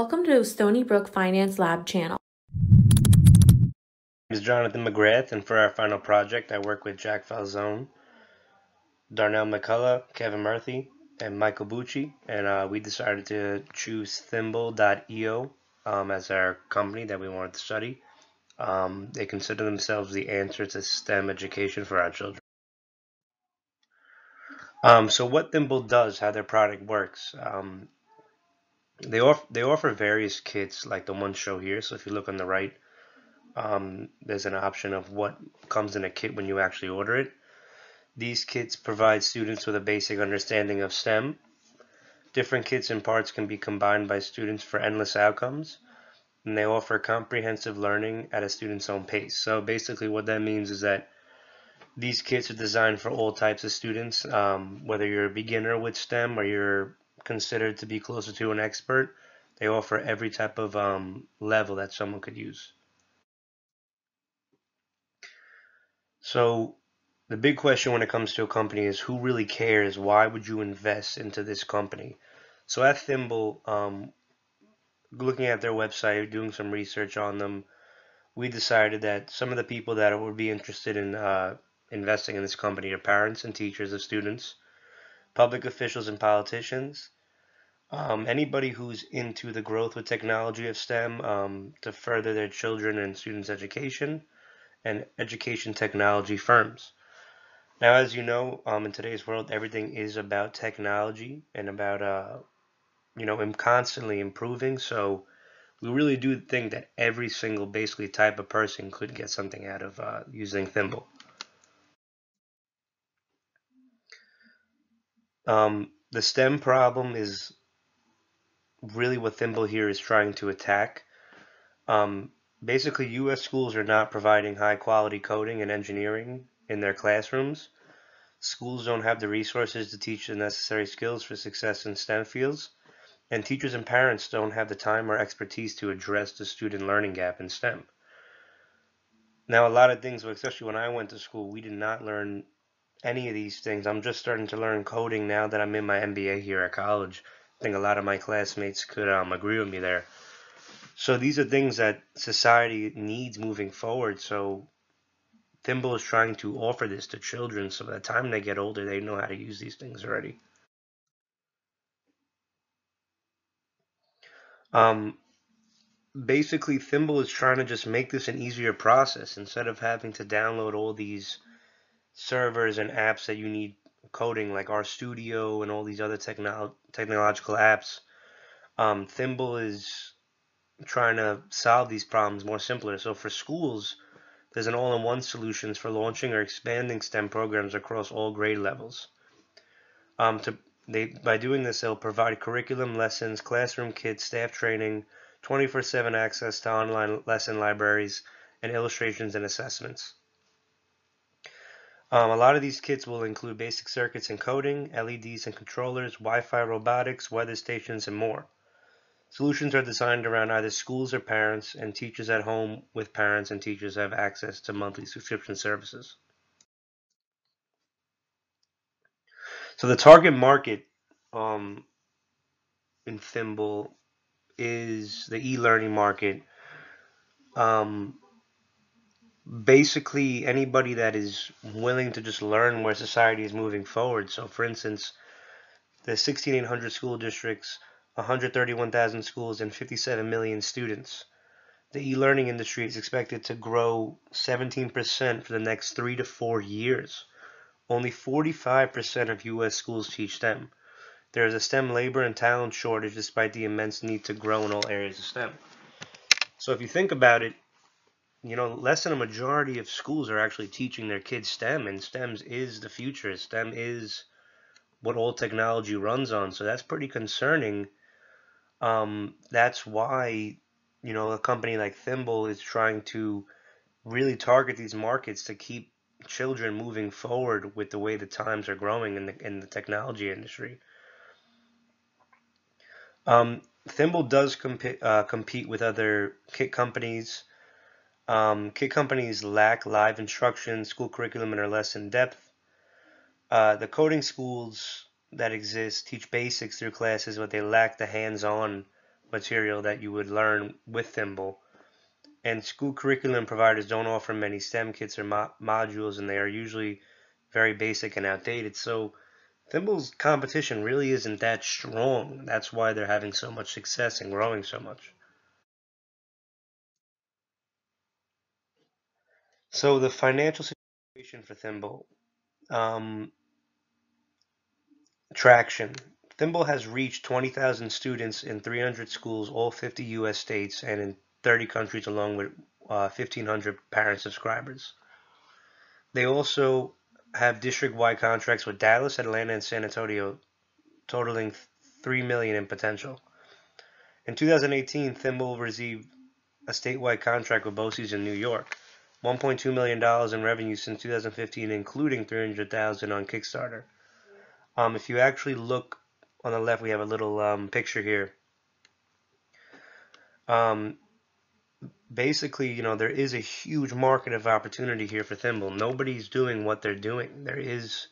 Welcome to Stony Brook Finance Lab channel. My name is Jonathan McGrath, and for our final project, I work with Jack Falzone, Darnell McCullough, Kevin Murphy, and Michael Bucci, and uh, we decided to choose Thimble.io um, as our company that we wanted to study. Um, they consider themselves the answer to STEM education for our children. Um, so what Thimble does, how their product works, um, they offer they offer various kits like the one show here. So if you look on the right, um, there's an option of what comes in a kit when you actually order it. These kits provide students with a basic understanding of STEM. Different kits and parts can be combined by students for endless outcomes, and they offer comprehensive learning at a student's own pace. So basically, what that means is that these kits are designed for all types of students, um, whether you're a beginner with STEM or you're considered to be closer to an expert. They offer every type of um, level that someone could use. So the big question when it comes to a company is who really cares? Why would you invest into this company? So at Thimble, um, looking at their website, doing some research on them, we decided that some of the people that would be interested in uh, investing in this company are parents and teachers of students, public officials and politicians, um, anybody who's into the growth with technology of STEM um, to further their children and students' education, and education technology firms. Now, as you know, um, in today's world, everything is about technology and about, uh, you know, constantly improving. So we really do think that every single basically type of person could get something out of uh, using Thimble. Um, the STEM problem is really what Thimble here is trying to attack. Um, basically, U.S. schools are not providing high quality coding and engineering in their classrooms. Schools don't have the resources to teach the necessary skills for success in STEM fields, and teachers and parents don't have the time or expertise to address the student learning gap in STEM. Now, a lot of things, especially when I went to school, we did not learn any of these things. I'm just starting to learn coding now that I'm in my MBA here at college. I think a lot of my classmates could um, agree with me there. So these are things that society needs moving forward. So Thimble is trying to offer this to children so by the time they get older, they know how to use these things already. Um, basically, Thimble is trying to just make this an easier process instead of having to download all these servers and apps that you need coding like RStudio and all these other techno technological apps. Um, Thimble is trying to solve these problems more simpler. So for schools, there's an all-in-one solutions for launching or expanding STEM programs across all grade levels. Um, to, they, by doing this, they'll provide curriculum, lessons, classroom kits, staff training, 24-7 access to online lesson libraries, and illustrations and assessments. Um, a lot of these kits will include basic circuits and coding, LEDs and controllers, Wi-Fi robotics, weather stations, and more. Solutions are designed around either schools or parents, and teachers at home with parents and teachers have access to monthly subscription services. So the target market um, in Thimble is the e-learning market. Um, basically anybody that is willing to just learn where society is moving forward. So, for instance, the 1,600 school districts, 131,000 schools, and 57 million students. The e-learning industry is expected to grow 17% for the next three to four years. Only 45% of U.S. schools teach STEM. There is a STEM labor and talent shortage despite the immense need to grow in all areas of STEM. So if you think about it, you know, less than a majority of schools are actually teaching their kids STEM, and STEMs is the future. STEM is what all technology runs on. So that's pretty concerning. Um, that's why, you know, a company like Thimble is trying to really target these markets to keep children moving forward with the way the times are growing in the in the technology industry. Um, Thimble does compete uh, compete with other kit companies. Um, kit companies lack live instruction, school curriculum, and are less in depth. Uh, the coding schools that exist teach basics through classes, but they lack the hands-on material that you would learn with Thimble. And school curriculum providers don't offer many STEM kits or mo modules, and they are usually very basic and outdated. So Thimble's competition really isn't that strong. That's why they're having so much success and growing so much. So the financial situation for Thimble, um, traction. Thimble has reached 20,000 students in 300 schools, all 50 U.S. states, and in 30 countries, along with uh, 1,500 parent subscribers. They also have district-wide contracts with Dallas, Atlanta, and San Antonio, totaling 3 million in potential. In 2018, Thimble received a statewide contract with BOCES in New York, 1.2 million dollars in revenue since 2015, including 300,000 on Kickstarter. Um, if you actually look on the left, we have a little um, picture here. Um, basically, you know, there is a huge market of opportunity here for Thimble. Nobody's doing what they're doing. There is,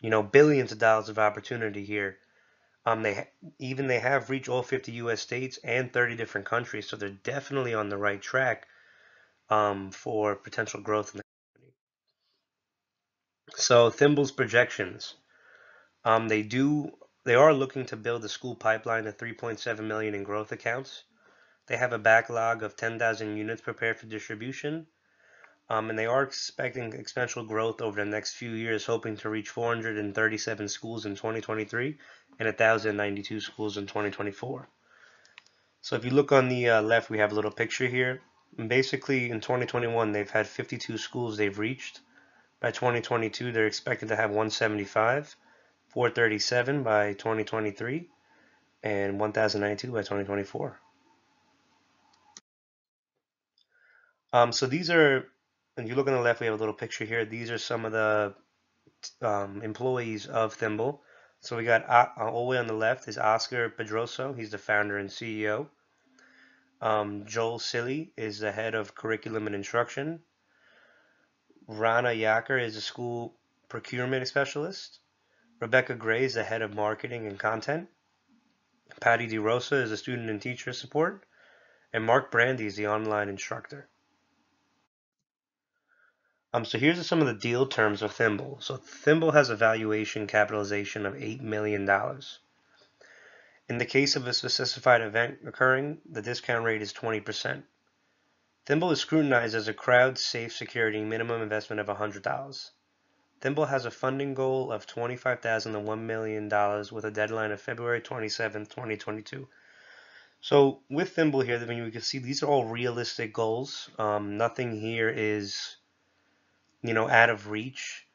you know, billions of dollars of opportunity here. Um, they even they have reached all 50 U.S. states and 30 different countries, so they're definitely on the right track um, for potential growth in the company. So Thimble's projections, um, they do they are looking to build a school pipeline to 3.7 million in growth accounts. They have a backlog of 10,000 units prepared for distribution. Um, and they are expecting exponential growth over the next few years, hoping to reach 437 schools in 2023 and 1,092 schools in 2024. So if you look on the uh, left, we have a little picture here. Basically, in 2021, they've had 52 schools they've reached. By 2022, they're expected to have 175, 437 by 2023, and 1,092 by 2024. Um, so these are, and you look on the left, we have a little picture here. These are some of the um, employees of Thimble. So we got uh, all the way on the left is Oscar Pedroso. He's the founder and CEO. Um, Joel Silly is the head of curriculum and instruction. Rana Yacker is a school procurement specialist. Rebecca Gray is the head of marketing and content. Patty DeRosa is a student and teacher support. And Mark Brandy is the online instructor. Um, so here's some of the deal terms of Thimble. So Thimble has a valuation capitalization of $8 million. In the case of a specified event occurring, the discount rate is 20%. Thimble is scrutinized as a crowd-safe security minimum investment of $100. Thimble has a funding goal of $25,000 to $1 million with a deadline of February 27, 2022. So with Thimble here, I mean, we can see these are all realistic goals. Um, nothing here is, you know, out of reach.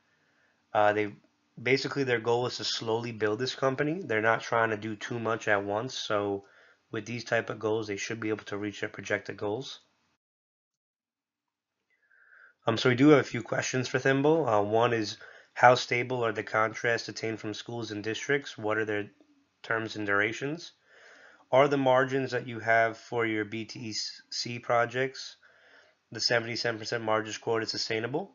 Uh, they basically their goal is to slowly build this company. They're not trying to do too much at once. So with these type of goals, they should be able to reach their projected goals. Um, so we do have a few questions for Thimble. Uh, one is how stable are the contracts obtained from schools and districts? What are their terms and durations? Are the margins that you have for your BTC projects, the 77% margins quoted, sustainable?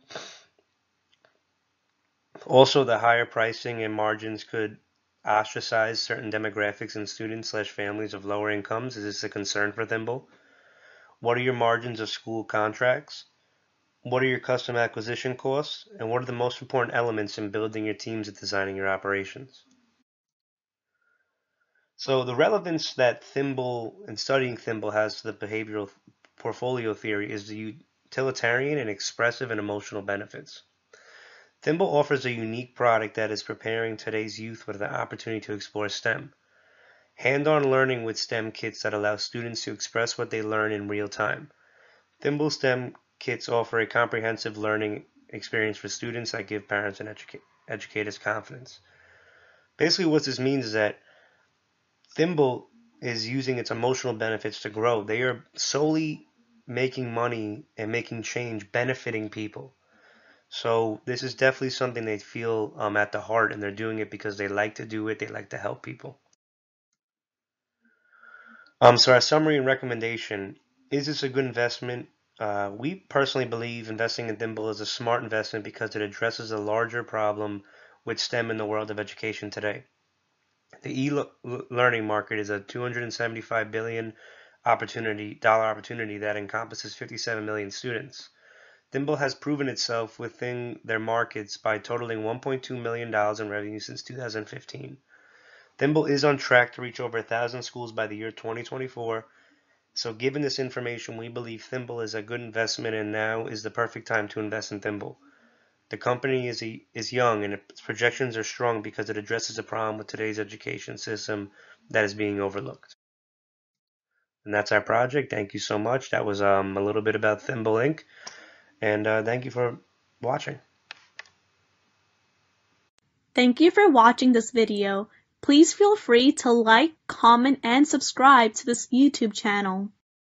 Also, the higher pricing and margins could ostracize certain demographics and students slash families of lower incomes. Is this a concern for Thimble? What are your margins of school contracts? What are your custom acquisition costs? And what are the most important elements in building your teams and designing your operations? So the relevance that Thimble and studying Thimble has to the behavioral portfolio theory is the utilitarian and expressive and emotional benefits. Thimble offers a unique product that is preparing today's youth with the opportunity to explore STEM. Hand-on learning with STEM kits that allow students to express what they learn in real time. Thimble STEM kits offer a comprehensive learning experience for students that give parents and educa educators confidence. Basically what this means is that Thimble is using its emotional benefits to grow. They are solely making money and making change benefiting people. So this is definitely something they feel um, at the heart, and they're doing it because they like to do it. They like to help people. Um, so our summary and recommendation, is this a good investment? Uh, we personally believe investing in Thimble is a smart investment because it addresses a larger problem with STEM in the world of education today. The e-learning market is a 275 billion opportunity dollar opportunity that encompasses 57 million students. Thimble has proven itself within their markets by totaling $1.2 million in revenue since 2015. Thimble is on track to reach over 1,000 schools by the year 2024. So given this information, we believe Thimble is a good investment and now is the perfect time to invest in Thimble. The company is, is young and its projections are strong because it addresses a problem with today's education system that is being overlooked. And that's our project. Thank you so much. That was um, a little bit about Thimble Inc. And uh, thank you for watching. Thank you for watching this video. Please feel free to like, comment, and subscribe to this YouTube channel.